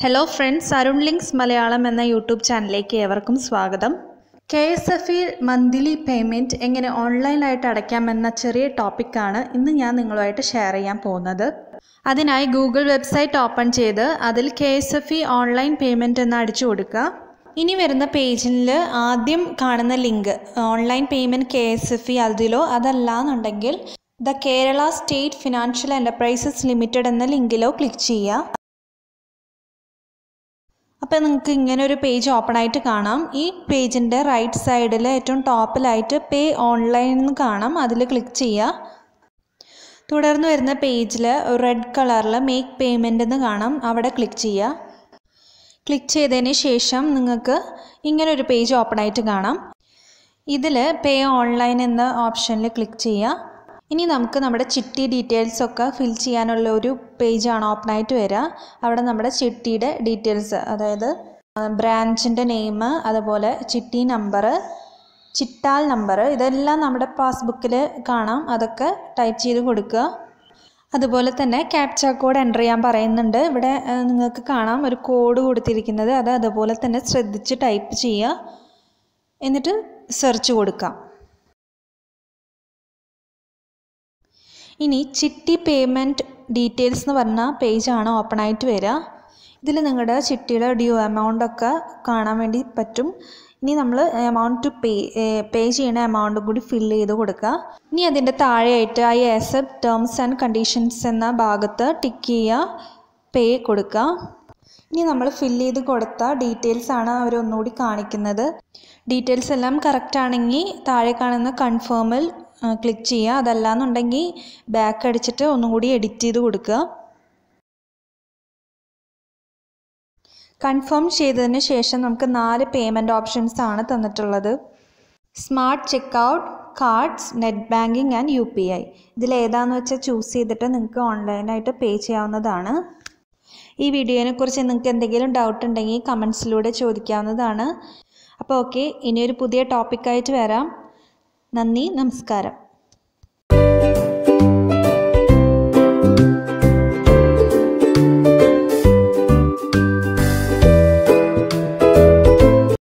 Hello friends Arun links Malayalam എന്ന YouTube ചാനലിലേക്ക് ഏവർക്കും സ്വാഗതം. K S F E monthly payment എങ്ങനെ ഓൺലൈനായിട്ട് അടയ്ക്കാമെന്ന ചെറിയ ടോപ്പിക്കാണ് ഇന്ന് ഞാൻ നിങ്ങളുമായിട്ട് ഷെയർ ചെയ്യാൻ പോകുന്നത്. അതിനായി ഗൂഗിൾ വെബ്സൈറ്റ് ഓപ്പൺ ചെയ്ത് അതിൽ K S F E online payment എന്ന് അടിച്ചു കൊടുക്കുക. ഇനി വരുന്ന പേജിൽ ആദ്യം കാണുന്ന link online payment K S F E അതിലോ അതല്ല എന്നുണ്ടെങ്കിൽ the Kerala state financial enterprises limited എന്ന ലിങ്കിലോ ക്ലിക്ക് ചെയ്യുക. അപ്പോൾ നിങ്ങൾക്ക് ഇങ്ങനെ ഒരു പേജ് ഓപ്പൺ ആയിട്ട് കാണാം. ഈ പേജിന്റെ റൈറ്റ് സൈഡിൽ ഏറ്റവും ടോപ്പിലായിട്ട് പേ ഓൺലൈൻ എന്ന് കാണാം. അതിൽ ക്ലിക്ക് ചെയ്യുക തുടർന്ന് വരുന്ന പേജിൽ റെഡ് കളറിൽ മേക്ക് പേയ്മെന്റ് എന്ന് കാണാം. അവിടെ ക്ലിക്ക് ചെയ്യുക ക്ലിക്ക് ചെയ്തതിന് ശേഷം നിങ്ങൾക്ക് ഇങ്ങനെ ഒരു പേജ് ഓപ്പൺ ആയിട്ട് കാണാം. ഇതിൽ പേ ഓൺലൈൻ എന്ന ഓപ്ഷനിൽ ക്ലിക്ക് ചെയ്യുക ഇനി നമുക്ക് നമ്മുടെ ചിട്ടി ഡീറ്റെയിൽസ് ഒക്കെ ഫിൽ ചെയ്യാനുള്ള ഒരു പേജാണ് ഓപ്പൺ ആയിട്ട് വരിക. അവിടെ നമ്മുടെ ചിട്ടിയുടെ ഡീറ്റെയിൽസ് അതായത് ബ്രാഞ്ചിന്റെ നെയിം അതുപോലെ ചിട്ടി നമ്പർ ചിട്ടാൽ നമ്പർ ഇതെല്ലാം നമ്മുടെ പാസ്ബുക്കിൽ കാണാം. അതൊക്കെ ടൈപ്പ് ചെയ്ത് കൊടുക്കുക. അതുപോലെ തന്നെ ക്യാപ്ച കോഡ് എന്റർ ചെയ്യാൻ പറയുന്നുണ്ട്. ഇവിടെ നിങ്ങൾക്ക് കാണാം ഒരു കോഡ് കൊടുത്തിരിക്കുന്നത്. അത് അതുപോലെ തന്നെ ശ്രദ്ധിച്ച് ടൈപ്പ് ചെയ്യുക. എന്നിട്ട് സെർച്ച് കൊടുക്കാം. ഇനി ചിട്ടി പേയ്മെന്റ് ഡീറ്റെയിൽസ് എന്ന് പറഞ്ഞ പേജാണ് ഓപ്പൺ ആയിട്ട് വരിക. ഇതിൽ നിങ്ങളുടെ ചിട്ടിയുടെ ഡ്യൂ എമൗണ്ടൊക്കെ കാണാൻ വേണ്ടി പറ്റും. ഇനി നമ്മൾ എമൗണ്ട് ടു പേ പേ ചെയ്യുന്ന എമൗണ്ടും കൂടി ഫില്ല് ചെയ്ത് കൊടുക്കുക. ഇനി അതിന്റെ താഴെയായിട്ട് I accept terms and conditions എന്ന ഭാഗത്ത് ടിക്ക് ചെയ്യുക പേ കൊടുക്കുക. ഇനി നമ്മൾ ഫില്ല് ചെയ്ത് കൊടുത്ത ഡീറ്റെയിൽസ് ആണ് അവർ ഒന്നുകൂടി കാണിക്കുന്നത്. ഡീറ്റെയിൽസ് എല്ലാം കറക്റ്റ് ആണെങ്കിൽ താഴെ കാണുന്ന കൺഫേമിൽ ക്ലിക്ക് ചെയ്യുക. അതല്ല എന്നുണ്ടെങ്കിൽ ബാക്ക് അടിച്ചിട്ട് ഒന്നും കൂടി എഡിറ്റ് ചെയ്ത് കൊടുക്കുക. കൺഫേം ചെയ്തതിന് ശേഷം നമുക്ക് നാല് പേയ്മെന്റ് ഓപ്ഷൻസ് ആണ് തന്നിട്ടുള്ളത്. Smart checkout cards net banking and U P I ഇതിൽ ഏതാണെന്ന് വെച്ചാൽ ചൂസ് ചെയ്തിട്ട് നിങ്ങൾക്ക് ഓൺലൈനായിട്ട് പേ ചെയ്യാവുന്നതാണ്. ഈ വീഡിയോനെക്കുറിച്ച് നിങ്ങൾക്ക് എന്തെങ്കിലും ഡൗട്ട് ഉണ്ടെങ്കിൽ കമൻസിലൂടെ ചോദിക്കാവുന്നതാണ്. അപ്പോൾ ഓക്കെ ഇനിയൊരു പുതിയ ടോപ്പിക്കായിട്ട് വരാം. നന്ദി നമസ്കാരം.